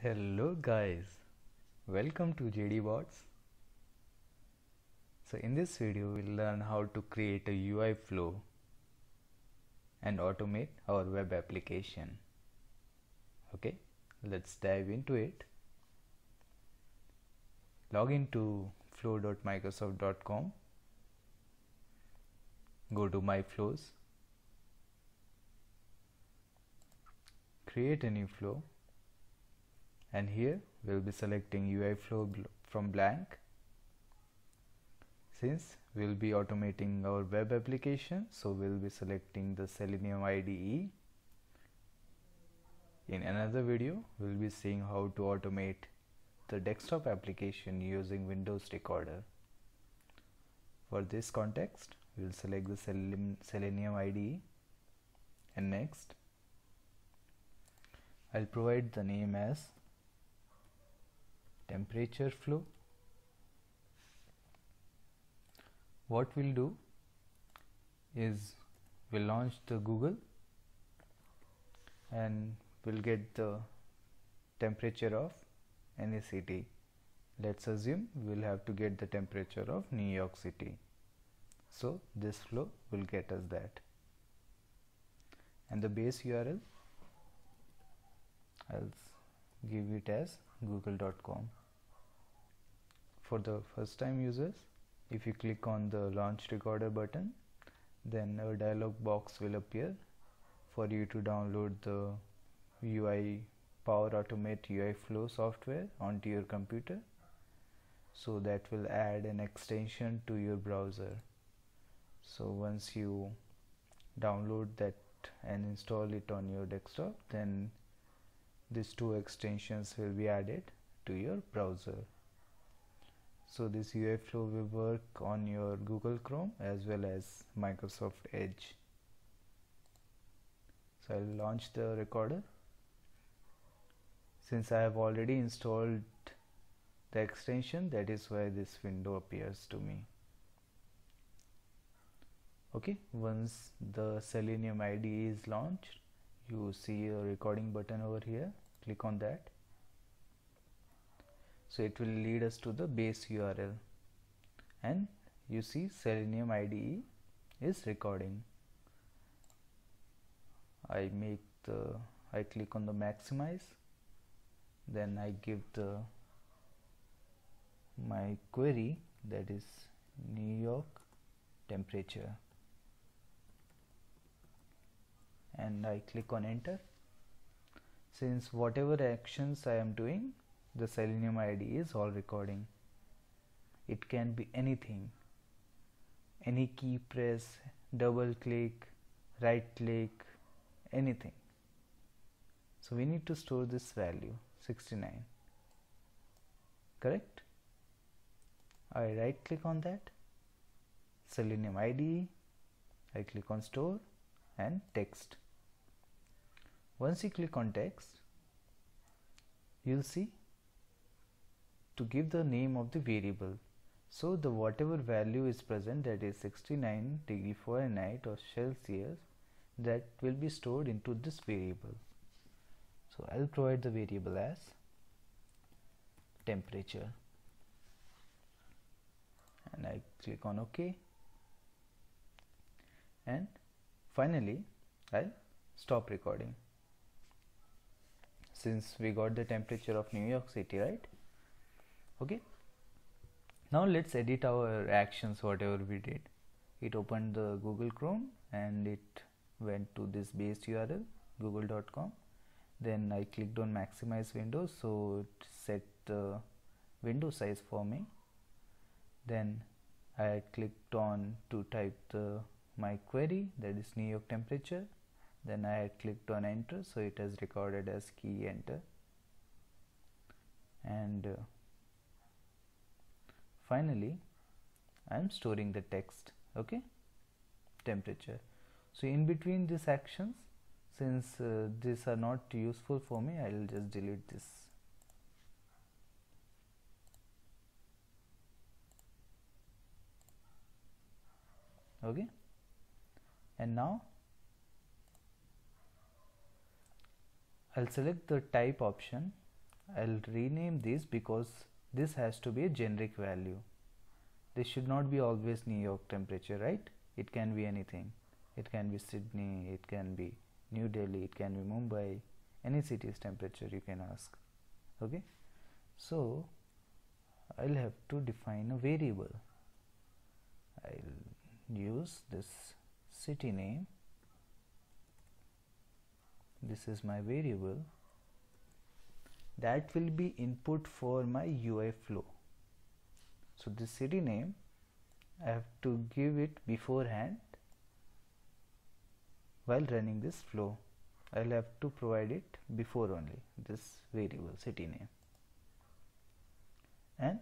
Hello guys, welcome to JD Bots. So in this video we'll learn how to create a UI flow and automate our web application. Okay, let's dive into it. Log into flow.microsoft.com. Go to my flows. Create a new flow and here we'll be selecting UI flow from blank. Since we'll be automating our web application so we'll be selecting the Selenium IDE in another video we'll be seeing how to automate the desktop application using Windows Recorder. For this context we'll select the Selenium IDE and next I'll provide the name as temperature flow. What we'll do is we'll launch the Google and we'll get the temperature of any city let's assume we'll have to get the temperature of New York City. So this flow will get us that. And the base URL I'll give it as google.com for the first time users if you click on the launch recorder button then a dialog box will appear for you to download the UI Power Automate UI Flow software onto your computer. So that will add an extension to your browser. So once you download that and install it on your desktop then these two extensions will be added to your browser. So this UI flow will work on your Google Chrome as well as Microsoft Edge. So I'll launch the recorder. Since I have already installed the extension that is why this window appears to me. Okay once the Selenium IDE is launched you see a recording button over here. Click on that. So it will lead us to the base URL and you see Selenium IDE is recording. I make the I click on the maximize. Then I give the my query that is New York temperature and I click on enter. Since whatever actions I am doing the Selenium IDE is all recording. It can be anything. Any key press double click right click anything. So we need to store this value 69 correct? I right click on that. Selenium IDE I click on store and text once you click on text you'll see to give the name of the variable. So the whatever value is present that is 69 degree Fahrenheit or Celsius that will be stored into this variable. So I'll provide the variable as temperature. And I click on OK. And finally I'll stop recording since we got the temperature of New York City right? Okay. Now let's edit our actions whatever we did. It opened the Google Chrome and it went to this base URL google.com then I clicked on maximize windows so it set the window size for me. Then I clicked on to type the my query that is New York temperature then I had clicked on enter so it has recorded as key enter. And uh, finally I am storing the text okay? Temperature. So in between these actions since uh, these are not useful for me I will just delete this. Okay? And now I'll select the type option. I'll rename this because this has to be a generic value. This should not be always New York temperature right? It can be anything. It can be Sydney it can be New Delhi it can be Mumbai. Any city's temperature you can ask. Okay? So I'll have to define a variable. I'll use this city name this is my variable that will be input for my UI flow. So this city name I have to give it beforehand while running this flow. I'll have to provide it before only this variable city name. And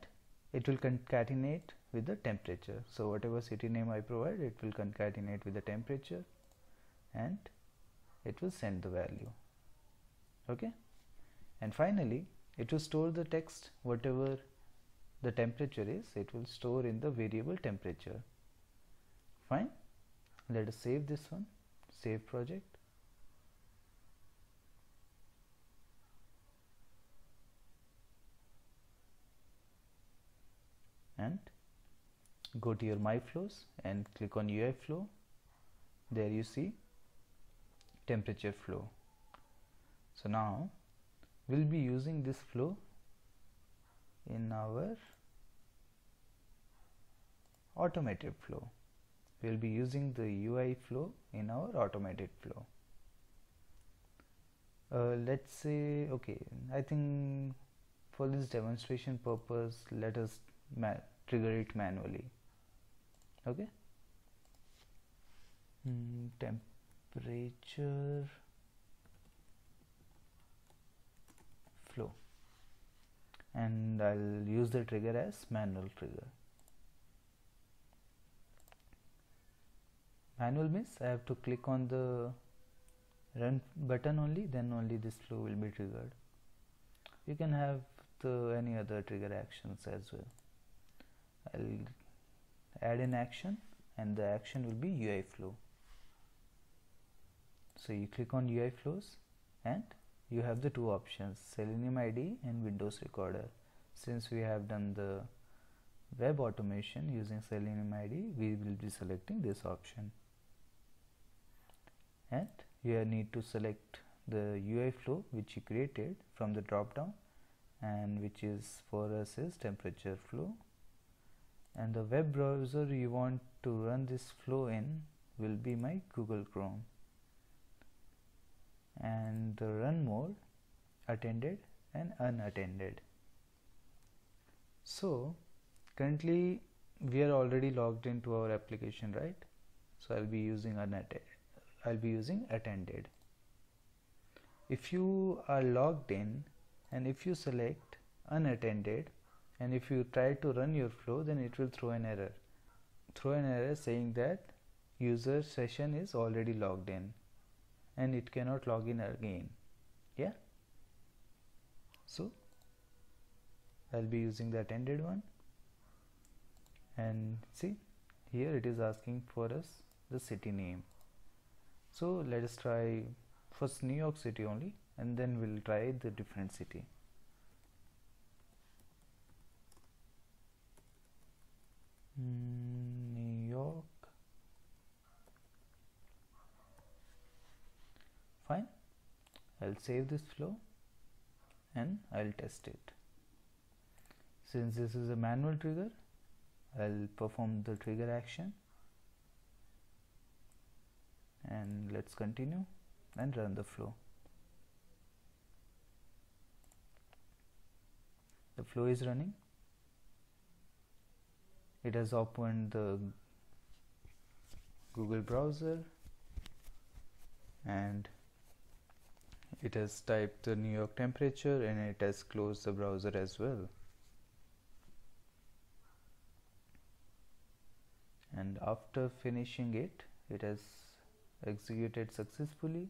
it will concatenate with the temperature. So whatever city name I provide it will concatenate with the temperature and it will send the value. Okay? And finally it will store the text whatever the temperature is it will store in the variable temperature. Fine? Let us save this one. Save project. And go to your my flows and click on UI flow. There you see temperature flow. So now we'll be using this flow in our automated flow. We'll be using the UI flow in our automated flow. Uh, let's say okay I think for this demonstration purpose let us trigger it manually. Okay? Mm, temperature flow. And I'll use the trigger as manual trigger. Manual means I have to click on the run button only then only this flow will be triggered. You can have the any other trigger actions as well. I'll add an action and the action will be UI flow so you click on UI flows and you have the two options Selenium IDE and Windows Recorder. Since we have done the web automation using Selenium IDE we will be selecting this option. And you need to select the UI flow which you created from the drop down and which is for us is temperature flow. And the web browser you want to run this flow in will be my Google Chrome and the run mode attended and unattended. So currently we are already logged into our application right? So I'll be using unattended I'll be using attended. If you are logged in and if you select unattended and if you try to run your flow then it will throw an error. Throw an error saying that user session is already logged in and it cannot log in again. Yeah? So I'll be using the attended one. And see here it is asking for us the city name. So let us try first New York City only and then we'll try the different city. New York fine I'll save this flow and I'll test it. Since this is a manual trigger I'll perform the trigger action and let's continue and run the flow. The flow is running. It has opened the Google browser and it has typed the New York temperature and it has closed the browser as well. And after finishing it it has executed successfully.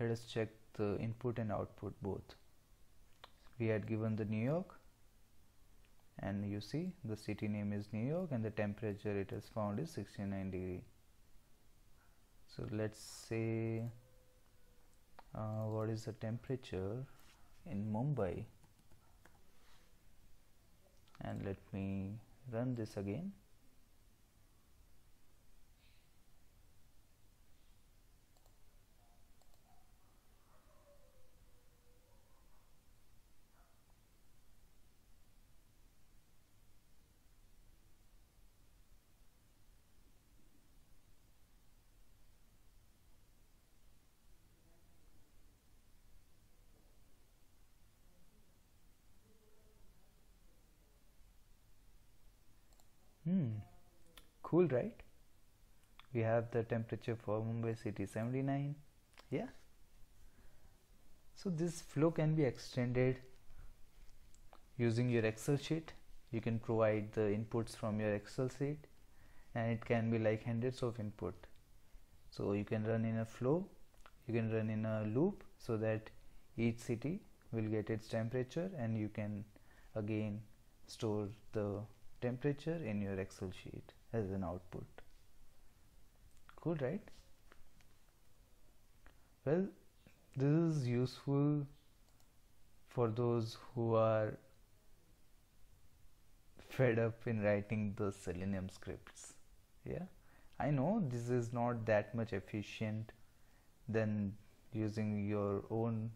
Let us check the input and output both. We had given the New York and you see the city name is New York and the temperature it has found is 69 degree. So let's say uh, what is the temperature in Mumbai? And let me run this again. Cool, right? We have the temperature for Mumbai city 79. Yeah. So this flow can be extended using your Excel sheet. You can provide the inputs from your Excel sheet and it can be like hundreds of input. So you can run in a flow, you can run in a loop so that each city will get its temperature and you can again store the temperature in your excel sheet as an output. Cool right? Well this is useful for those who are fed up in writing the selenium scripts. Yeah? I know this is not that much efficient than using your own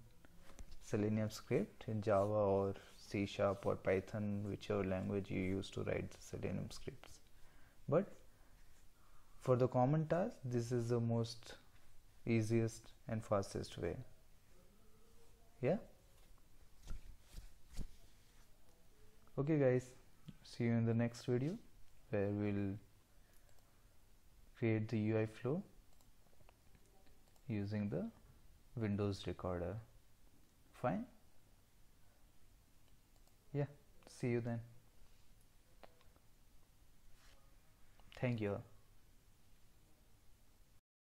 selenium script in java or C sharp or Python, whichever language you use to write the Selenium scripts. But for the common task, this is the most easiest and fastest way. Yeah. Okay, guys. See you in the next video where we'll create the UI flow using the Windows recorder. Fine. Yeah see you then. Thank you.